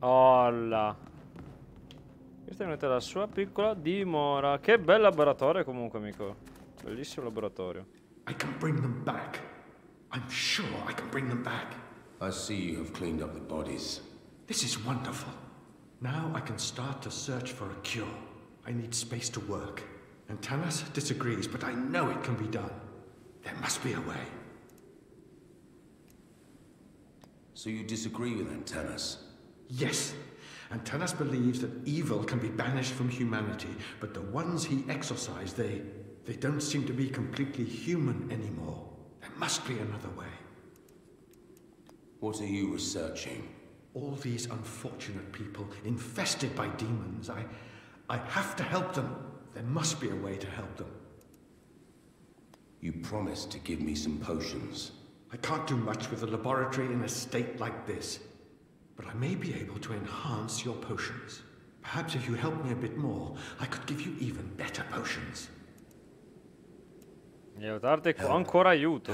Olla. Questa è venuta la sua piccola dimora. Che bel laboratorio comunque, amico. Bellissimo laboratorio. I can bring them back. I'm sure I can bring them back. I see you have cleaned up the bodies. This is wonderful. Now I can start to search for a cure. I need space to work. And Tanas disagrees, but I know it can be done. There must be a way. So you disagree with Antanas? Yes. Antanas believes that evil can be banished from humanity, but the ones he exorcised, they... they don't seem to be completely human anymore. There must be another way. What are you researching? All these unfortunate people infested by demons. I... I have to help them. There must be a way to help them. You promised to give me some potions. I can't do much with a laboratory in a state like this. But I may be able to enhance your potions. Perhaps if you help me a bit more, I could give you even better potions. Aiutarti ancora aiuto.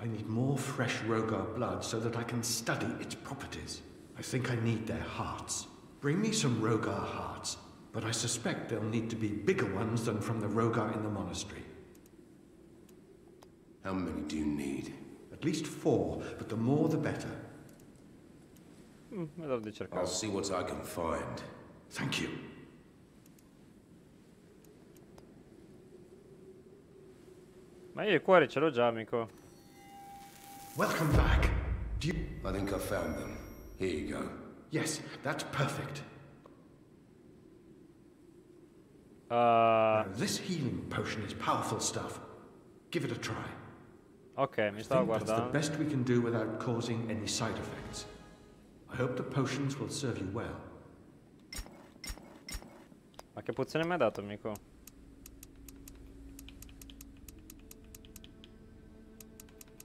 I need more fresh Rogar blood so that I can study its properties. I think I need their hearts. Bring me some Rogar hearts, but I suspect they'll need to be bigger ones than from the Rogar in the monastery. How many do you need? At least four, but the more the better. Mm. I'll see what I can find. Thank you. Ma io i cuori ce l'ho già, amico. Welcome back. Do you... I think I found them. Here you go. Yes, that's perfect. Uh, this healing potion is powerful stuff. Give it a try. ok, mi stavo think that's the best we can do without causing any side effects. I hope the potions will serve you well. Ma che pozione mi ha dato, amico?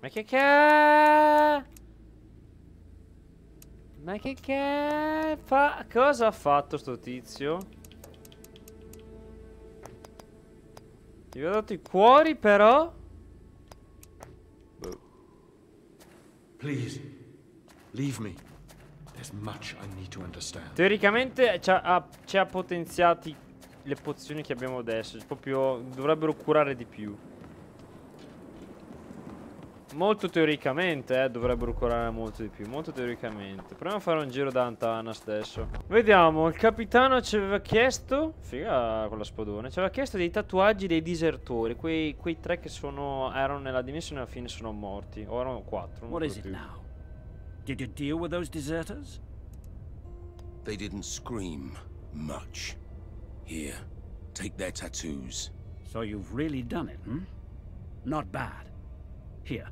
Ma che ca... Ma che ca... Fa... Cosa ha fatto sto tizio? Gli ho dato i cuori però? Please, leave me. Teoricamente ci ha, ha- ci ha potenziati le pozioni che abbiamo adesso. Proprio dovrebbero curare di più. Molto teoricamente, eh, dovrebbero curare molto di più. Molto teoricamente. Proviamo a fare un giro da Antanas adesso. Vediamo, il capitano ci aveva chiesto. Figa con la spadone. Ci aveva chiesto dei tatuaggi dei disertori. Quei, quei tre che sono. erano nella dimensione e alla fine sono morti. O erano quattro. non What is it now? Did you deal with those deserters? They didn't scream much. Here, take their tattoos. So you've really done it, hmm? Not bad. Here,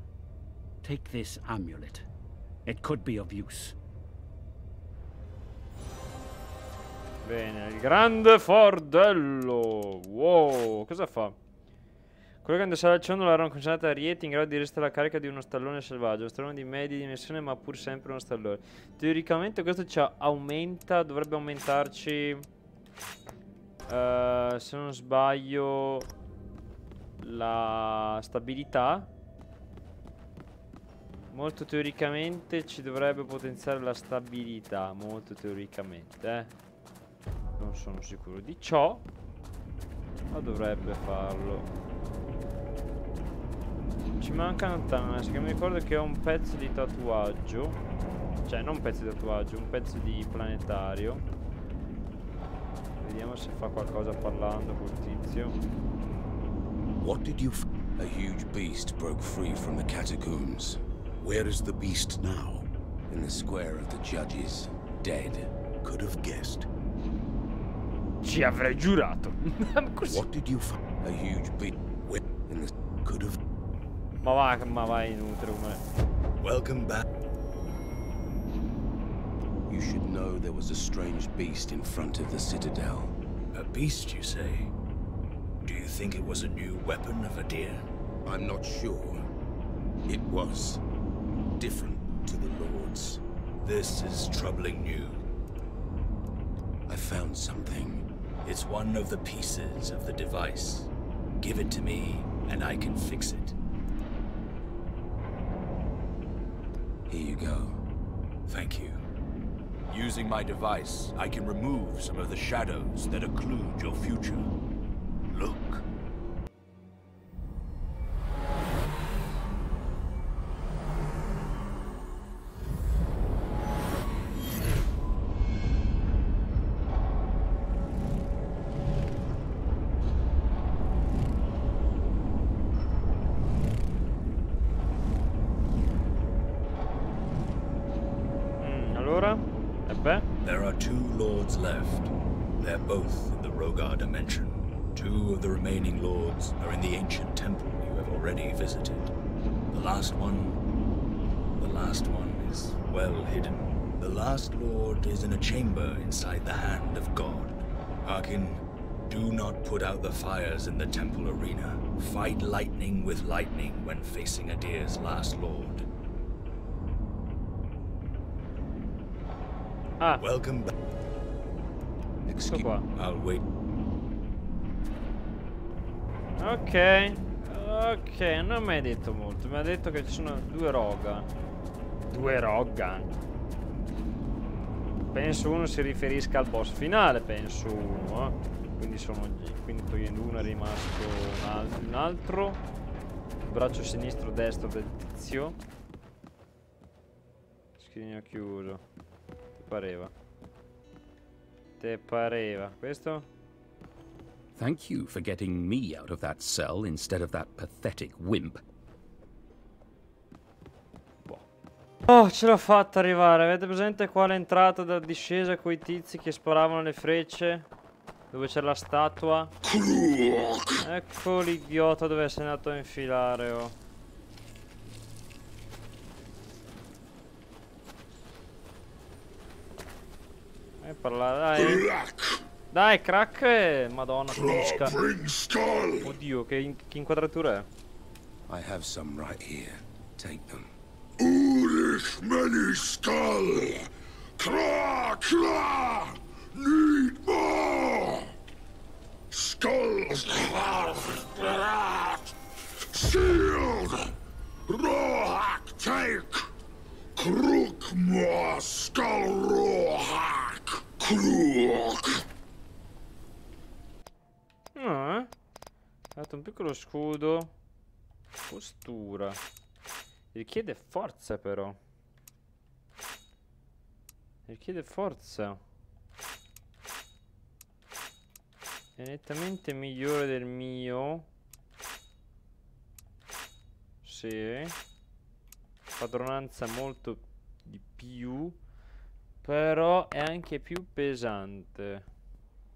take this amulet. It could be of use. Bene, il grande fardello. Wow, cosa fa? Quello che indossava il ciondolo era un concentrato ariete in grado di resistere alla carica di uno stallone selvaggio. Stallone di media dimensione, ma pur sempre uno stallone. Teoricamente questo ci aumenta, dovrebbe aumentarci. eh, se non sbaglio. La stabilità. Molto teoricamente ci dovrebbe potenziare la stabilità. Molto teoricamente, eh. Non sono sicuro di ciò. Ma dovrebbe farlo. Ci manca Antanas, che mi ricordo che ho un pezzo di tatuaggio. Cioè, non un pezzo di tatuaggio, un pezzo di planetario. Vediamo se fa qualcosa parlando col tizio. What did you f- A huge beast broke free from the catacombs. Where is the beast now? In the square of the judges. Dead. Could have guessed. Ci avrei giurato. Così. What did you find? A huge beast. In the could have. Ma va, ma va inutile come. Welcome back. You should know there was a strange beast in front of the citadel. A beast, you say? Do you think it was a new weapon of Adir? I'm not sure. It was different to the Lord's. This is troubling news. I found something. It's one of the pieces of the device. Give it to me, and I can fix it. Here you go. Thank you. Using my device, I can remove some of the shadows that occlude your future. Look. Left. They're both in the Rogar dimension. Two of the remaining lords are in the ancient temple you have already visited. The last one. The last one is well hidden. The last lord is in a chamber inside the hand of God. Harkin, do not put out the fires in the temple arena. Fight lightning with lightning when facing Adir's last lord. Ah, Welcome back. Excuse qua. I'll wait. ok. Ok, non mi hai detto molto. Mi ha detto che ci sono due Rogan. Due Rogan. Penso uno si riferisca al boss finale, penso uno. eh. Quindi sono. Quindi togliendo uno è rimasto un, al- un altro. Braccio sinistro destro del tizio. Scrigno chiuso. Pareva? Te pareva? Questo? Thank you for getting me out of that cell instead of that pathetic wimp. Oh, ce l'ho fatta arrivare. Avete presente qua l'entrata della discesa con i tizi che sparavano le frecce? Dove c'è la statua? Ecco l'idiota dove sei andato a infilare, oh. Parlare, dai. Dai, crack. eh, Madonna, crusca. Oddio, che, in- che inquadratura è? I have some right here. Take them. Ulrich many skull! Kra, kra! Need more! Skulls! Shield! Rohak take! Krukmore skull Rohak! Kruk! Ah, eh? Dato un piccolo scudo. Postura. Richiede forza però. Richiede forza. È nettamente migliore del mio. Sì. Padronanza molto di più. Però è anche più pesante.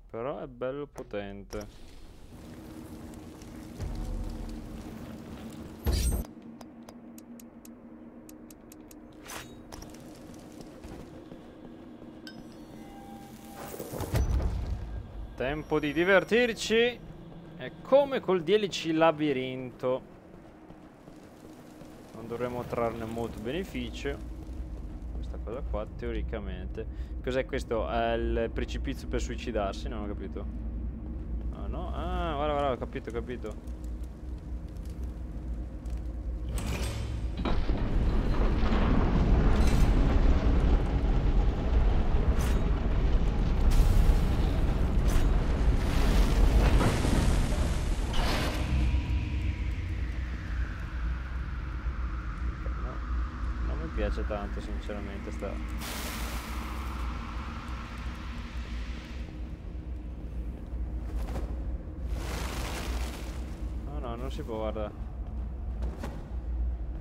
Però è bello potente. Tempo di divertirci. È come col DLC labirinto. Non dovremmo trarne molto beneficio. Cosa qua, teoricamente. Cos'è questo? È il precipizio per suicidarsi? Non ho capito. Ah no? Ah, guarda, guarda, ho capito, ho capito. Piace tanto sinceramente sta... No, no, non si può, guarda.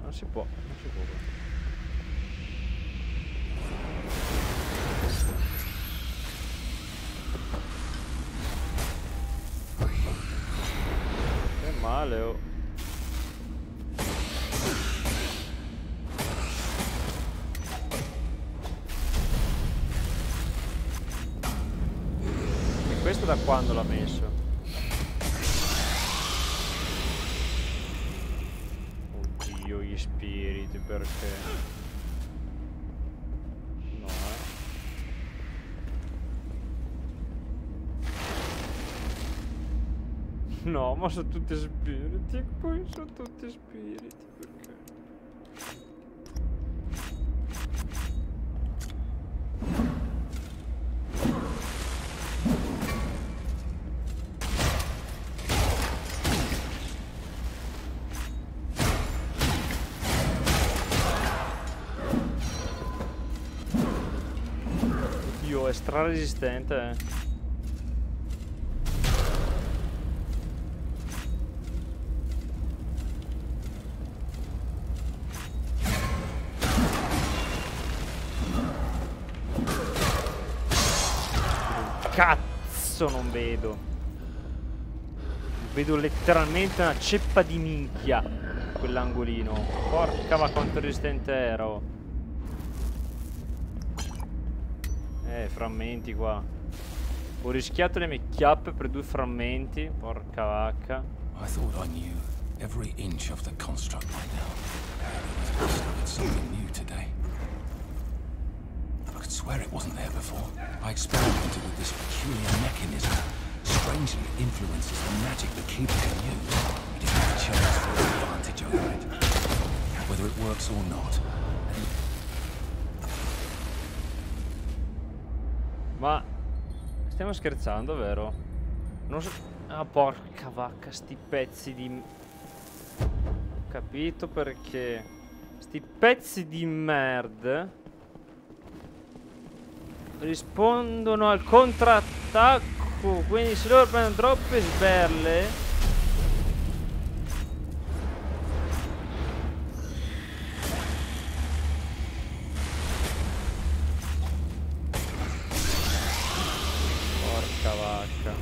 Non si può, non si può. Quando l'ha messo? Oddio, gli spiriti, perché? No, eh. No, ma sono tutti spiriti. Poi sono tutti spiriti, perché? Stra resistente. Eh. Cazzo non vedo. Vedo letteralmente una ceppa di minchia quell'angolino. Porca ma quanto resistente ero. Eh, frammenti qua. Ho rischiato le mie chiappe per due frammenti. Porca vacca. I thought I knew every inch of the construct by now. I discovered something new today. I could swear it wasn't there before. I experimented with this peculiar mechanism. Strangely, it influences the magic the keeper can use. It is my chance for advantage over it. Whether it works or not. Ma stiamo scherzando, vero? Non so... Ah, porca vacca, sti pezzi di... Capito perché... Sti pezzi di merda... Rispondono al contrattacco, quindi se loro prendono troppe sberle... Vacca.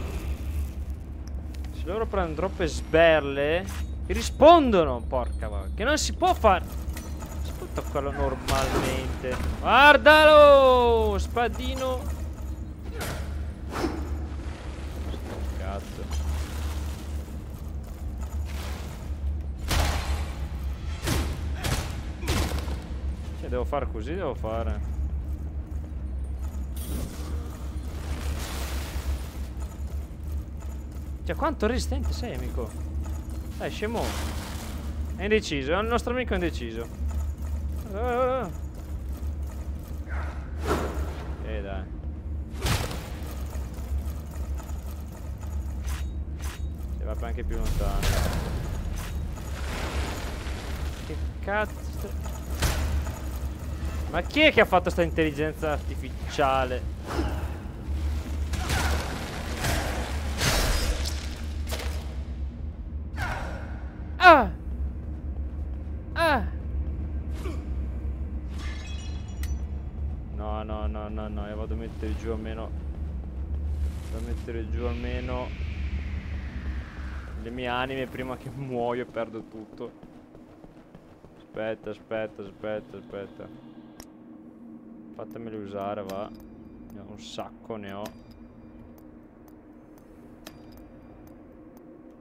Se loro prendono troppe sberle, rispondono, porca vacca. Che non si può fare. Si può toccarlo normalmente. Guardalo! Spadino. Cazzo. Cioè, devo fare così, devo fare. Cioè, quanto resistente sei, amico? Dai, scemo. È indeciso, il nostro amico è indeciso. Ah. Eh, dai. Si va anche più lontano. Che cazzo... Ma chi è che ha fatto sta intelligenza artificiale? Ah! Ah! No, no, no, no, no, io vado a mettere giù almeno... Vado a mettere giù almeno... Le mie anime prima che muoio e perdo tutto. Aspetta, aspetta, aspetta, aspetta. Fatemeli usare, va. Un sacco, ne ho.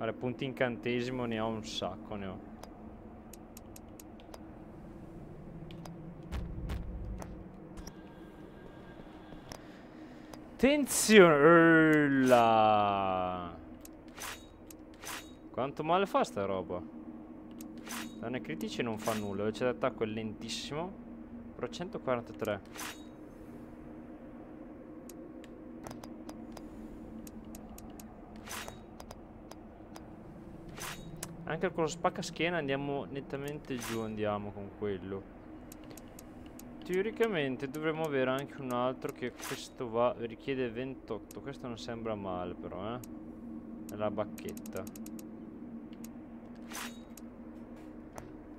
Guarda, punti incantesimo ne ho un sacco, ne ho. Attenzione! Quanto male fa sta roba? Danni critici non fa nulla, invece d'attacco è lentissimo. Però 143. Anche con lo spacca schiena andiamo nettamente giù, andiamo con quello. Teoricamente dovremmo avere anche un altro che questo va, richiede 28. Questo non sembra male però, eh. La bacchetta.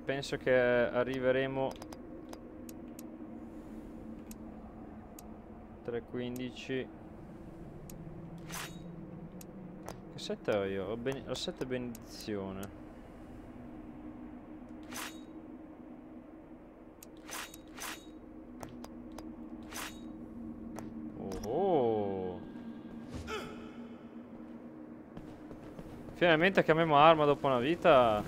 Penso che arriveremo 3.15 Che set ho io? Ho, ben ho 7 benedizione Oh Finalmente chiamiamo arma dopo una vita.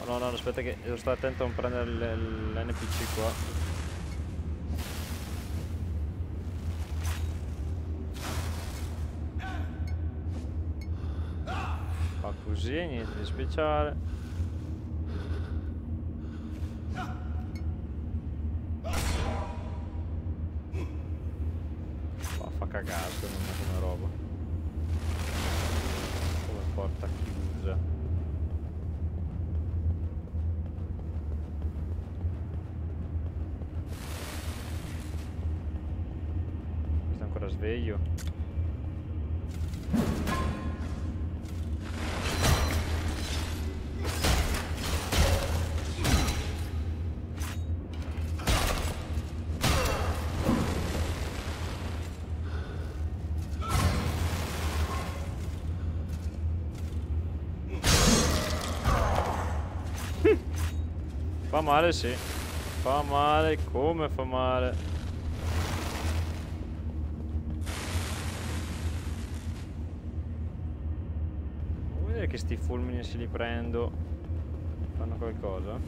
Oh no no aspetta che devo stare attento a non prendere l'NPC qua. Fa così, niente di speciale. Ma fa cagare secondo me come roba porta chiusa ancora sveglio. Male sì. Fa male, come fa male. Vuoi vedere che sti fulmini se li prendo fanno qualcosa?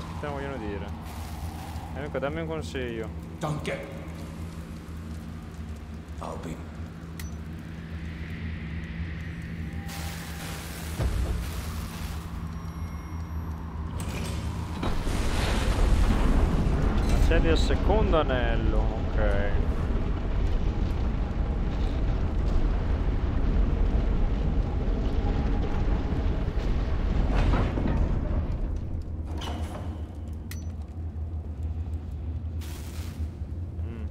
Caspita vogliono dire? Ecco, dammi un consiglio. Don't get. I'll be. Secondo anello, ok. Mm.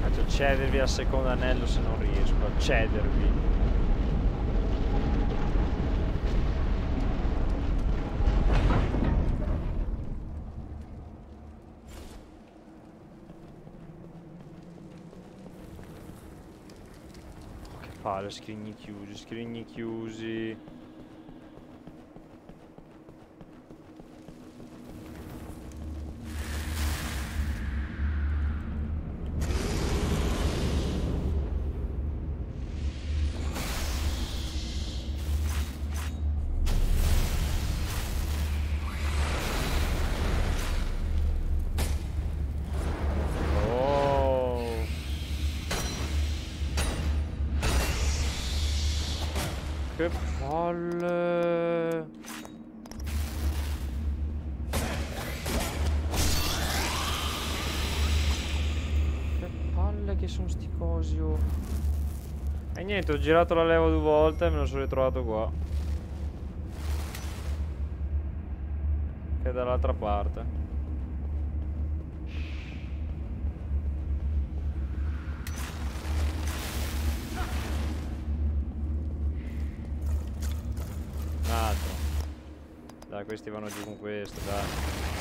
Faccio cedervi al secondo anello se non riesco a cedervi. Che palle, scrigni chiusi, scrigni chiusi. Oh. E niente, ho girato la leva due volte e me lo sono ritrovato qua. Che è dall'altra parte. Un altro. Dai, questi vanno giù con questo, dai.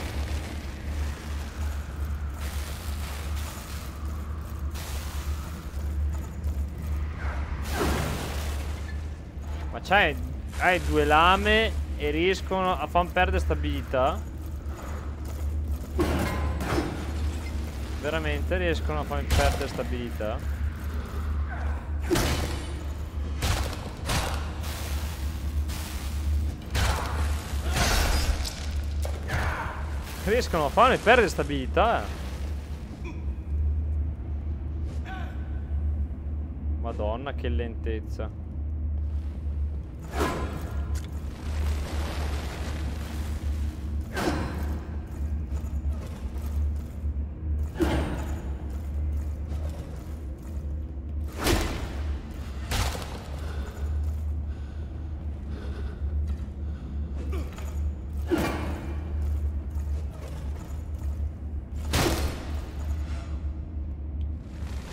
C'hai hai due lame e riescono a far perdere stabilità? Veramente riescono a far perdere stabilità? Riescono a farmi perdere stabilità. Madonna, che lentezza.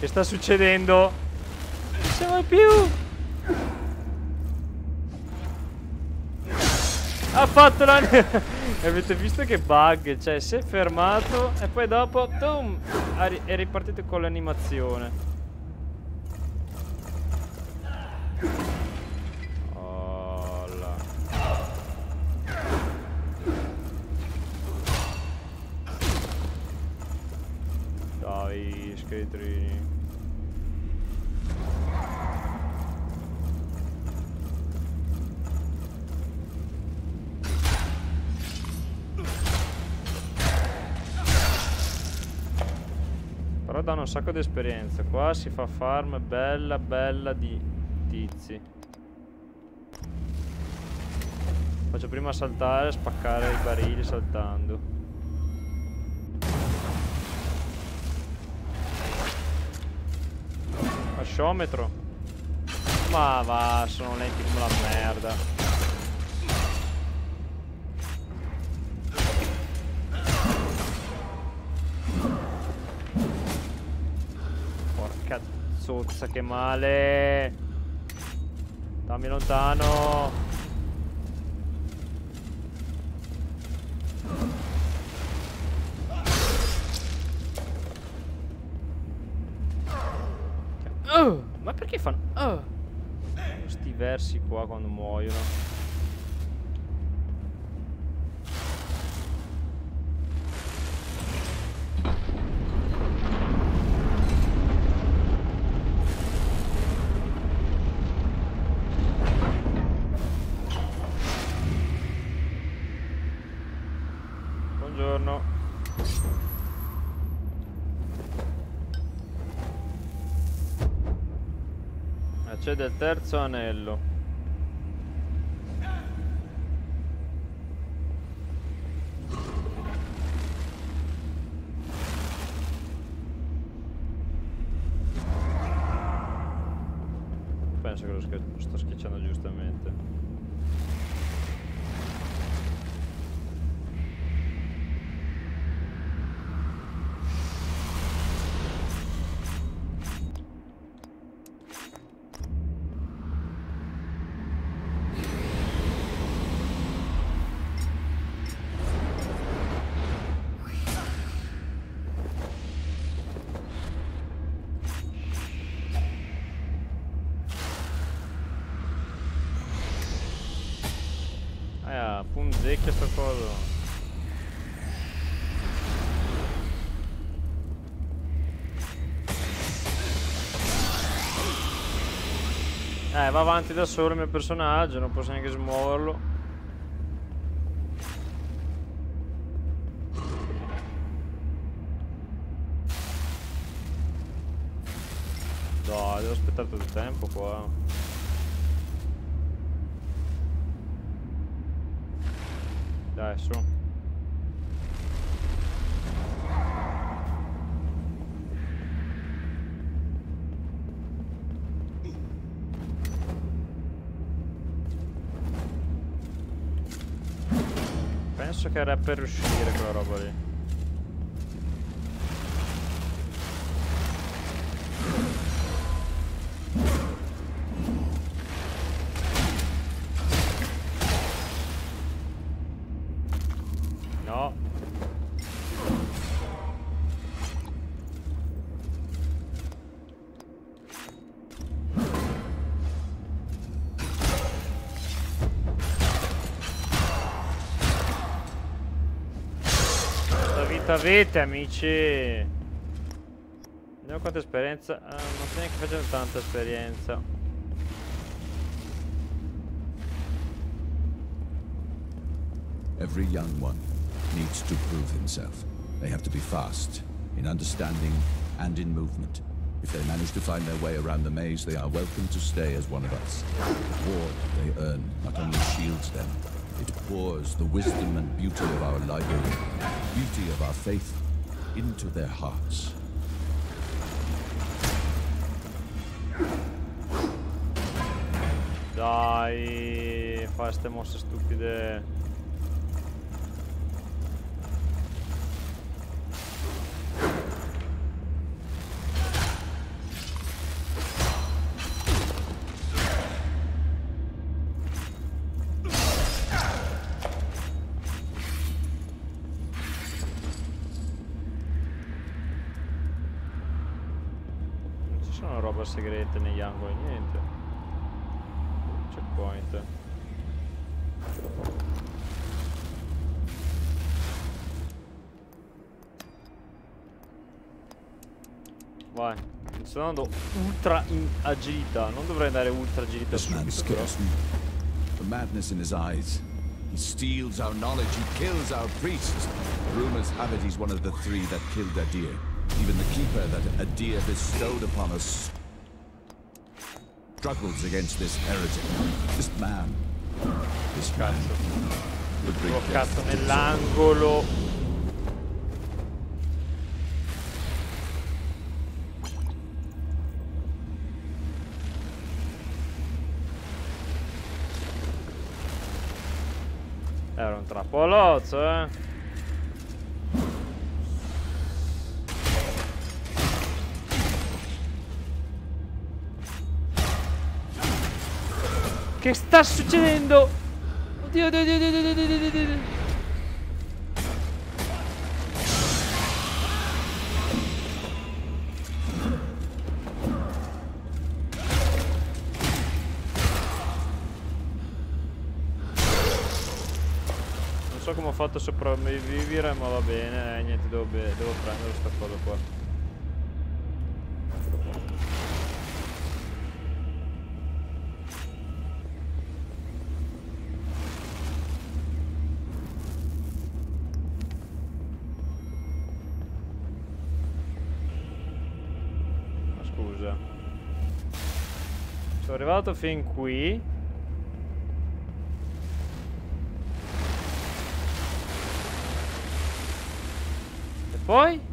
Che sta succedendo? Non siamo più. Ha fatto la... Avete visto che bug? Cioè, si è fermato e poi dopo... Ri- è ripartito con l'animazione. Però danno un sacco di esperienza. Qua si fa farm bella bella di tizi. Faccio prima saltare spaccare i barili saltando. Fasciometro. Ma va, sono lenti come la merda. Zozza, che male. Dammi lontano. Oh, ma perché fanno... Oh. Sti versi qua quando muoiono. Accede il terzo anello. Ah, punzecchia sto coso. Eh, va avanti da solo il mio personaggio, non posso neanche smuoverlo. Dai, devo aspettare tutto il tempo qua. Su. Penso che era per riuscire quella roba lì. Avete amici? Vediamo quanta esperienza. Ah, non neanche facendo tanta esperienza. Every young one needs to prove himself. They have to be fast, in understanding and in movement. If they manage to find their way around the maze, they are welcome to stay as one of us. The reward they earn not only shields them, it pours the wisdom and beauty of our library, beauty of our faith, into their hearts. Dai, fa ste mosse stupide. Roba segrete negli angoli, niente. Checkpoint. Vai. Sto andando ultra in agilità. Non dovrei andare ultra agilità subito, però. The madness in his eyes. He steals our knowledge. He kills our priests. Rumors have it he's one of the three that killed Adir. Even the keeper that Adir bestowed upon us struggles against this heretic. This man. This man. death Bloccato nell'angolo. Era un trappolozzo, eh. Che sta succedendo? Oddio, oddio, oddio, oddio, oddio, oddio, oddio. Non so come ho fatto a sopravvivere, ma va bene, eh, niente, devo, devo prendere sta cosa qua. Arrivato fin qui. E poi?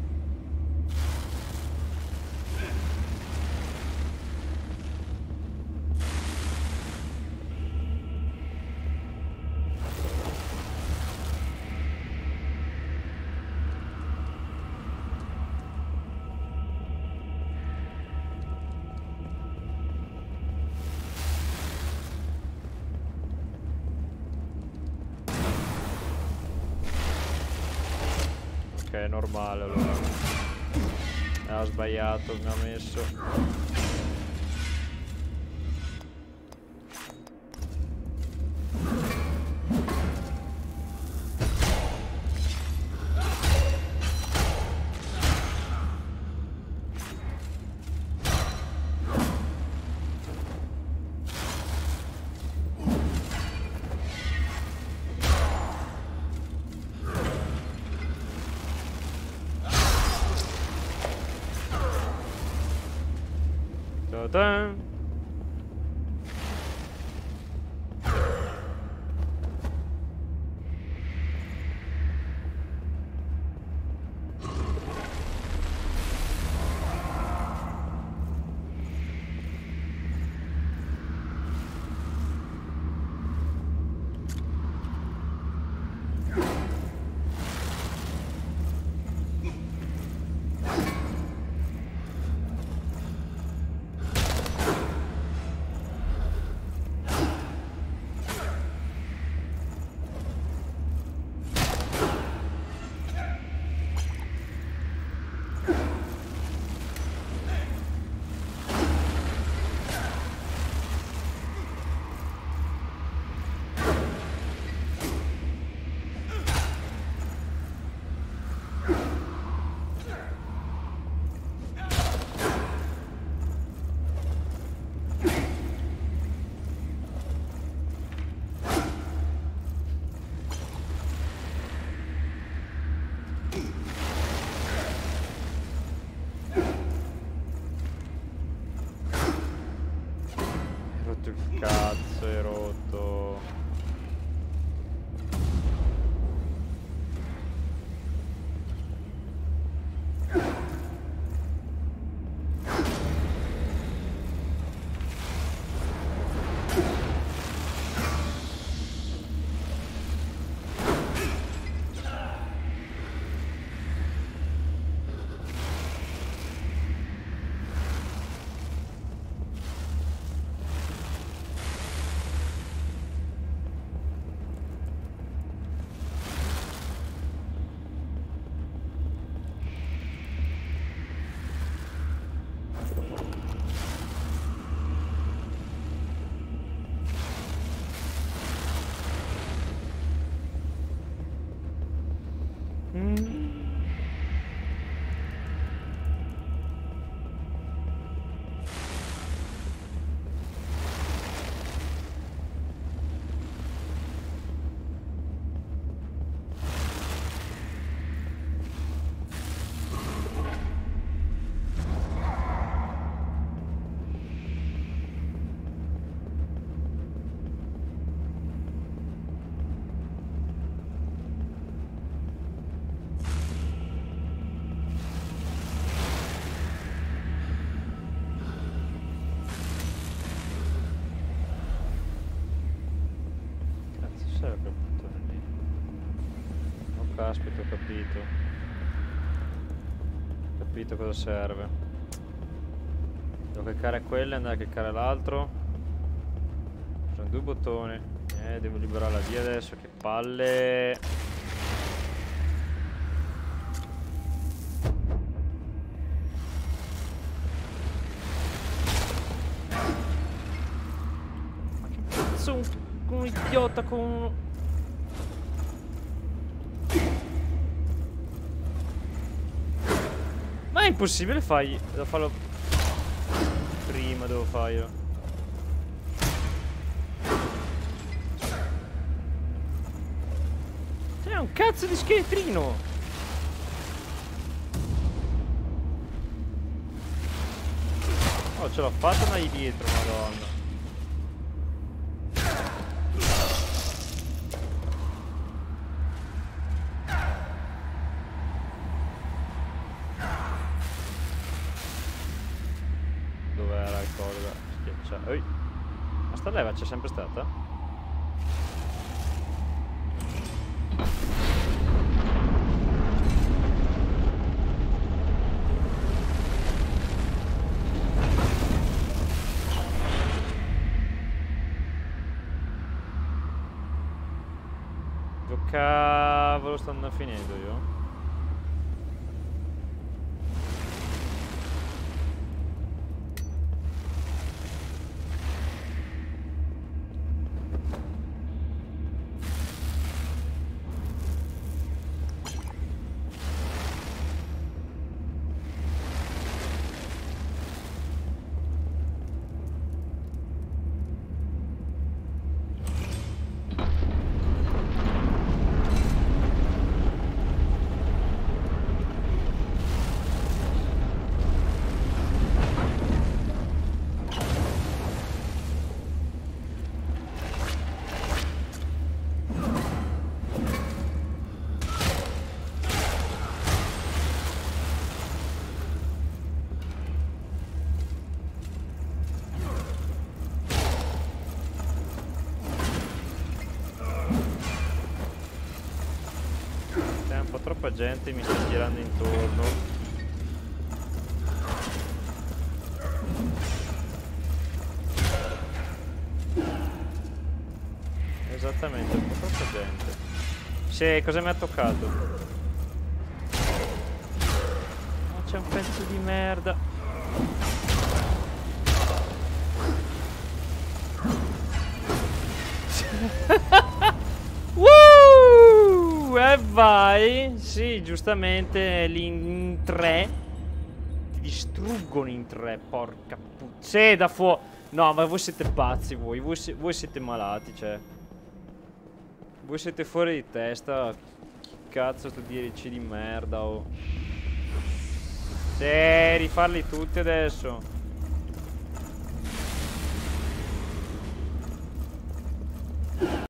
Normale allora. Ha sbagliato, mi ha messo. Ta-da. Hai Mm. Caspita, ho capito. Ho capito cosa serve. Devo cliccare quello e andare a cliccare l'altro. Sono due bottoni. Eh, devo liberare la via adesso, che palle. Ma che cazzo un, un idiota con impossibile fargli... Devo farlo... Prima devo farlo. C'è un cazzo di scheletrino! Oh, ce l'ho fatta ma dietro, madonna. Leva c'è sempre stata? Dove cavolo sto andando finendo io? Troppa gente mi sta girando intorno. Esattamente, un po' troppa gente. Sì, cosa mi ha toccato? Ma c'è un pezzo di merda. Giustamente lì in tre. Ti distruggono in tre, porca. Sì, da fuoco. No, ma voi siete pazzi voi. Voi, si- voi siete malati, cioè. Voi siete fuori di testa. Che cazzo sto DLC di merda, oh. Sì, rifarli tutti adesso.